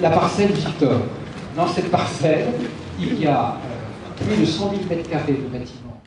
la parcelle Victor. Dans cette parcelle, il y a euh, plus de 100 000 mètres carrés de bâtiments